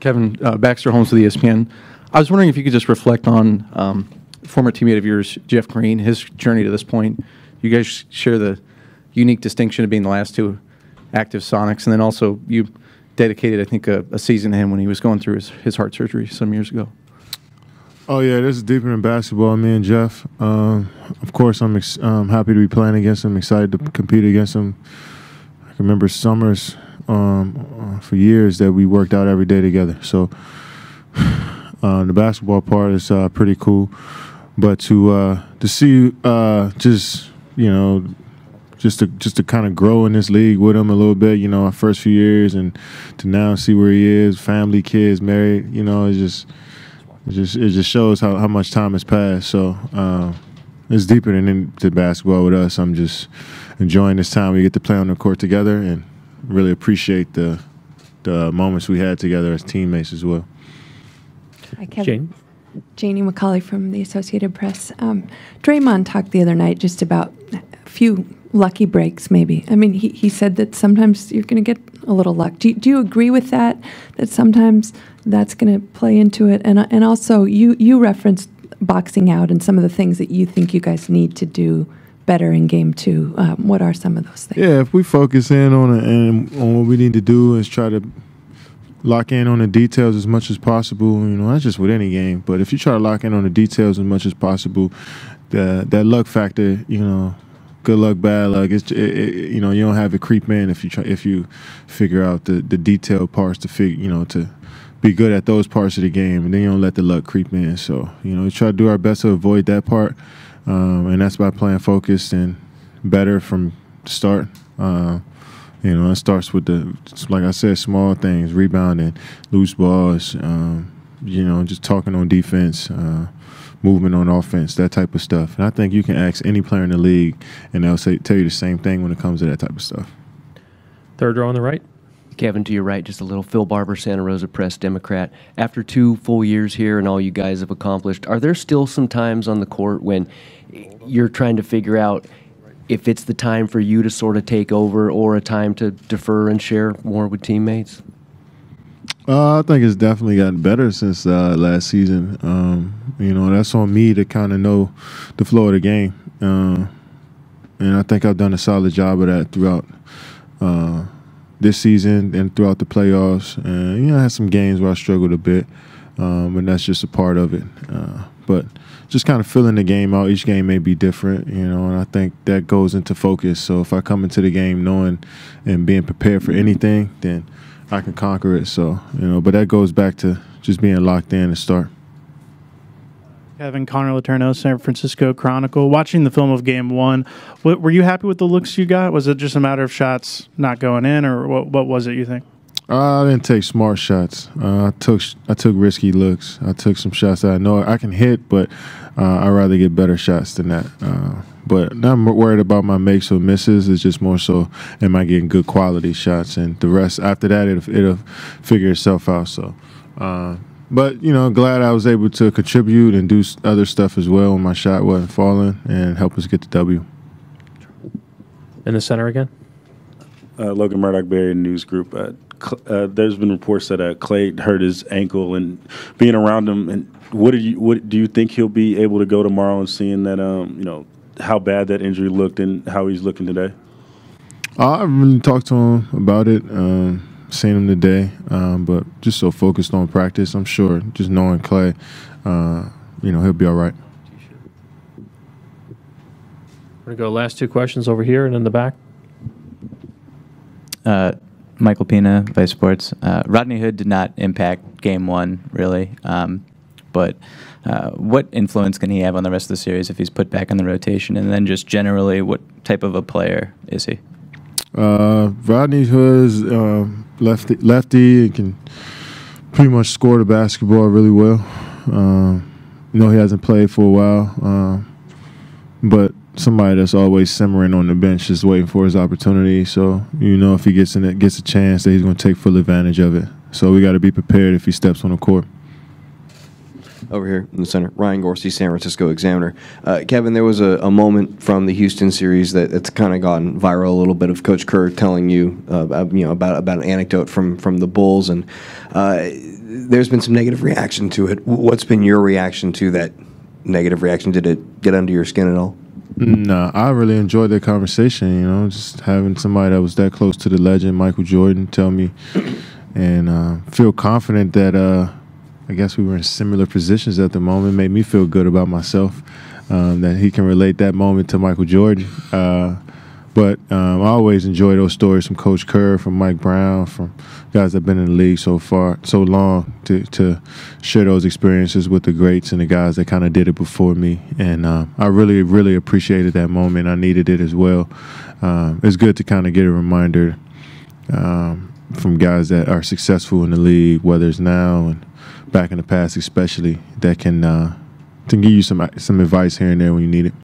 Kevin uh, Baxter Holmes with ESPN. I was wondering if you could just reflect on um, former teammate of yours, Jeff Green, his journey to this point. You guys share the unique distinction of being the last two active Sonics, and then also you dedicated, I think, a, a season to him when he was going through his, his heart surgery some years ago. Oh yeah, this is deeper than basketball. Me and Jeff. Um, of course, I'm ex- um, happy to be playing against him. Excited to compete against him. I can remember summers um, uh, for years that we worked out every day together. So uh, the basketball part is uh, pretty cool, but to uh, to see uh, just you know just to just to kind of grow in this league with him a little bit, you know, our first few years, and to now see where he is, family, kids, married, you know, it's just it just it just shows how, how much time has passed. So uh, it's deeper than into basketball with us. I'm just enjoying this time we get to play on the court together, and really appreciate the the moments we had together as teammates as well. Hi, Kevin. Jane? Janie McCauley from the Associated Press. Um, Draymond talked the other night just about a few lucky breaks, maybe. I mean, he, he said that sometimes you're going to get a little luck. Do, you- do you agree with that? That sometimes that's going to play into it? And, and also, you, you referenced boxing out and some of the things that you think you guys need to do better in game two. Um, what are some of those things? Yeah, if we focus in on and on what we need to do is try to lock in on the details as much as possible. You know, that's just with any game. But if you try to lock in on the details as much as possible, the that luck factor, you know, good luck, bad luck. It's it, it, you know you don't have it creep in if you try if you figure out the the detailed parts to figure you know to be good at those parts of the game, and then you don't let the luck creep in. So you know, we try to do our best to avoid that part, um, and that's by playing focused and better from the start. Uh, you know, it starts with the like I said, small things, rebounding, loose balls. Um, you know, just talking on defense. Uh, movement on offense, that type of stuff. And I think you can ask any player in the league, and they'll say tell you the same thing when it comes to that type of stuff. Third row on the right. Kevin, to your right, just a little. Phil Barber, Santa Rosa Press, Democrat. After two full years here and all you guys have accomplished, are there still some times on the court when you're trying to figure out if it's the time for you to sort of take over or a time to defer and share more with teammates? Uh, I think it's definitely gotten better since uh, last season. Um, you know, that's on me to kind of know the flow of the game, uh, and I think I've done a solid job of that throughout uh, this season and throughout the playoffs. And you know, I had some games where I struggled a bit, um, and that's just a part of it. Uh, but just kind of filling the game out. Each game may be different, you know, and I think that goes into focus. So if I come into the game knowing and being prepared for anything, then I can conquer it. So, you know, but that goes back to just being locked in to start. Kevin Connor Letourneau, San Francisco Chronicle. Watching the film of Game One, what, were you happy with the looks you got? Was it just a matter of shots not going in, or what? What was it? You think? Uh, I didn't take smart shots. Uh, I took I took risky looks. I took some shots that I know I can hit, but uh, I'd rather get better shots than that. Uh, but not m- worried about my makes or misses. It's just more so, am I getting good quality shots? And the rest after that, it'll, it'll figure itself out. So, uh, but you know, glad I was able to contribute and do other stuff as well when my shot wasn't falling and help us get the W. In the center again. uh, Logan Murdock Berry News Group. Uh, Cl- uh, there's been reports that uh, Klay hurt his ankle and being around him. And what do you what do you think he'll be able to go tomorrow and seeing that um you know how bad that injury looked and how he's looking today? I haven't really talked to him about it. Um, seen him today, um, but just so focused on practice. I'm sure, just knowing Klay, uh, you know, he'll be all right. We're gonna go last two questions over here and in the back. Uh, Michael Pina, Vice Sports. Uh, Rodney Hood did not impact Game One really, um, but uh, what influence can he have on the rest of the series if he's put back in the rotation? And then just generally, what type of a player is he? Uh, Rodney Hood is uh, lefty, lefty and can pretty much score the basketball really well. Um, you know, he hasn't played for a while, um, but somebody that's always simmering on the bench, just waiting for his opportunity. So you know, if he gets in it, gets a chance, that he's going to take full advantage of it. So we got to be prepared if he steps on the court. Over here in the center. Ryan Gorcey, San Francisco Examiner. Uh, Kevin, there was a, a moment from the Houston series that it's kind of gone viral a little bit of Coach Kerr telling you, uh, about, you know, about about an anecdote from from the Bulls, and uh, there's been some negative reaction to it. What's been your reaction to that negative reaction? Did it get under your skin at all? No, I really enjoyed that conversation. You know, just having somebody that was that close to the legend, Michael Jordan, tell me, and uh, feel confident that uh, I guess we were in similar positions at the moment. Made me feel good about myself. Um, that he can relate that moment to Michael Jordan. Uh, but um, I always enjoy those stories from Coach Kerr, from Mike Brown, from guys that've been in the league so far, so long, to, to share those experiences with the greats and the guys that kind of did it before me. And uh, I really, really appreciated that moment. I needed it as well. Um, it's good to kind of get a reminder um, from guys that are successful in the league, whether it's now and back in the past, especially, that can uh, to give you some some advice here and there when you need it.